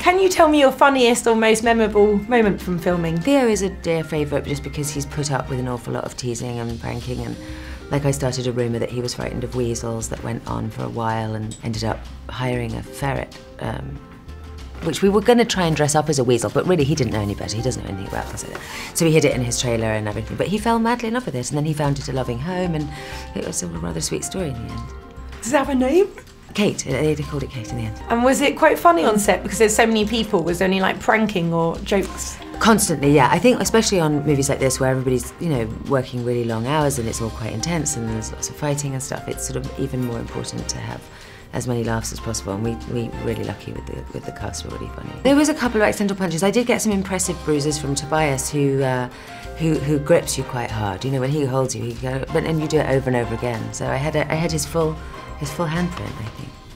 Can you tell me your funniest or most memorable moment from filming? Theo is a dear favourite just because he's put up with an awful lot of teasing and pranking and like I started a rumour that he was frightened of weasels that went on for a while and ended up hiring a ferret um, which we were going to try and dress up as a weasel, but really he didn't know any better. He doesn't know anything about this. So he hid it in his trailer and everything. But he fell madly in love with it, and then he found it a loving home, and it was a rather sweet story in the end. Does it have a name? Kate. They called it Kate in the end. And was it quite funny on set because there's so many people? Was there any like pranking or jokes? Constantly, yeah. I think especially on movies like this where everybody's, you know, working really long hours and it's all quite intense and there's lots of fighting and stuff, it's sort of even more important to have as many laughs as possible, and we, we were really lucky with the, with the cast, were really funny. There was a couple of accidental punches. I did get some impressive bruises from Tobias, who, uh, who, who grips you quite hard. You know, when he holds you, he go, but then you do it over and over again. So I had, a, I had his full, his full handprint, I think.